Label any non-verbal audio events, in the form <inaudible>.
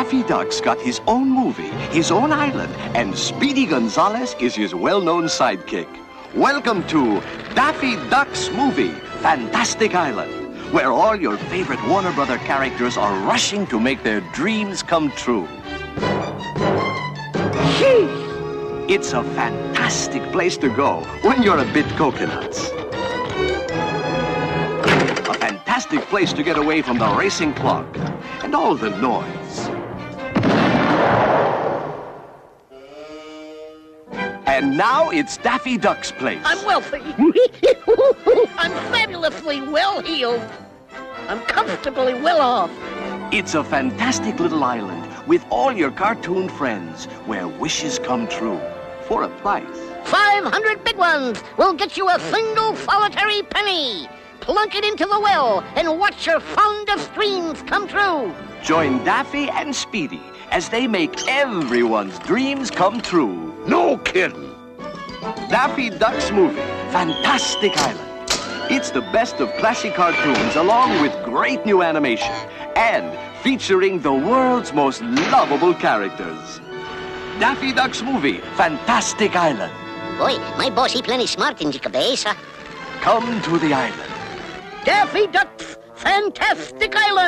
Daffy Duck's got his own movie, his own island, and Speedy Gonzales is his well-known sidekick. Welcome to Daffy Duck's movie, Fantastic Island, where all your favorite Warner Brother characters are rushing to make their dreams come true. It's a fantastic place to go when you're a bit coconuts. A fantastic place to get away from the racing clock and all the noise. And now it's Daffy Duck's place. I'm wealthy. <laughs> I'm fabulously well heeled. I'm comfortably well off. It's a fantastic little island with all your cartoon friends where wishes come true for a price. 500 big ones will get you a single solitary penny. Plunk it into the well and watch your fondest dreams come true. Join Daffy and Speedy as they make everyone's dreams come true. No kidding. Daffy Duck's movie, Fantastic Island. It's the best of classic cartoons along with great new animation and featuring the world's most lovable characters. Daffy Duck's movie, Fantastic Island. Boy, my boss, he plenty smart in the cabeza. Come to the island. Daffy Duck's Fantastic Island.